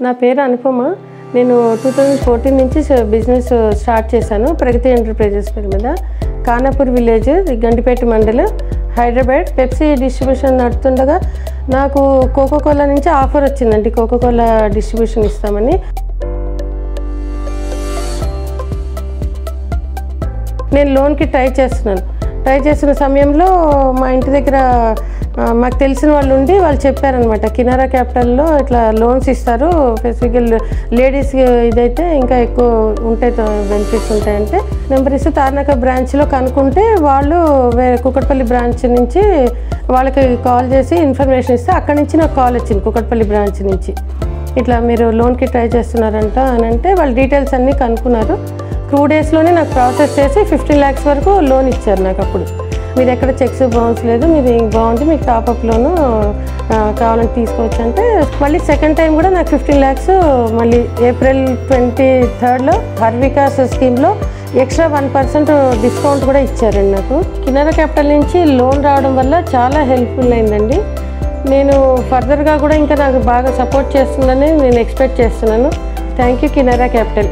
నా పేరు అనుపమ. నేను టూ థౌజండ్ ఫోర్టీన్ నుంచి బిజినెస్ స్టార్ట్ చేశాను ప్రగతి ఎంటర్ప్రైజెస్ పేరు మీద. కానాపూర్ విలేజ్ గండిపేట మండలం హైదరాబాద్. పెప్సీ డిస్ట్రిబ్యూషన్ నడుతుండగా నాకు కోకో కోలా నుంచి ఆఫర్ వచ్చిందండి. కోకో కోలా డిస్ట్రిబ్యూషన్ ఇస్తామని. నేను లోన్కి ట్రై చేస్తున్నాను. ట్రై చేస్తున్న సమయంలో మా ఇంటి దగ్గర మాకు తెలిసిన వాళ్ళు ఉండి వాళ్ళు చెప్పారనమాట కినారా క్యాపిటల్లో ఇట్లా లోన్స్ ఇస్తారు. స్పెసిఫిక్గా లేడీస్ ఇదైతే ఇంకా ఎక్కువ ఉంటాయి బెనిఫిట్స్ ఉంటాయంటే నెంబర్ ఇస్తే తార్నాక బ్రాంచ్లో కనుక్కుంటే వాళ్ళు వేరే కుక్కట్పల్లి బ్రాంచ్ నుంచి వాళ్ళకి కాల్ చేసి ఇన్ఫర్మేషన్ ఇస్తే అక్కడి నుంచి నాకు కాల్ వచ్చింది కుక్కట్పల్లి బ్రాంచ్ నుంచి. ఇట్లా మీరు లోన్కి ట్రై చేస్తున్నారంట అని అంటే వాళ్ళ డీటెయిల్స్ అన్నీ కనుక్కున్నారు. టూ డేస్లోనే నాకు ప్రాసెస్ చేసి ఫిఫ్టీన్ ల్యాక్స్ వరకు లోన్ ఇచ్చారు నాకు అప్పుడు. మీరు ఎక్కడ చెక్స్ బౌన్స్ లేదు మీది బాగుంది మీకు టాపప్ లోను కావాలని తీసుకోవచ్చు అంటే మళ్ళీ సెకండ్ టైం కూడా నాకు ఫిఫ్టీన్ ల్యాక్స్ మళ్ళీ ఏప్రిల్ ట్వంటీ థర్డ్లో హర్వికాస్ స్కీమ్లో ఎక్స్ట్రా వన్ పర్సెంట్ డిస్కౌంట్ కూడా ఇచ్చారండి నాకు. కినారా క్యాపిటల్ నుంచి లోన్ రావడం వల్ల చాలా హెల్ప్ఫుల్ అయిందండి. నేను ఫర్దర్గా కూడా ఇంకా నాకు బాగా సపోర్ట్ చేస్తుందని నేను ఎక్స్పెక్ట్ చేస్తున్నాను. Thank you Kinara capital.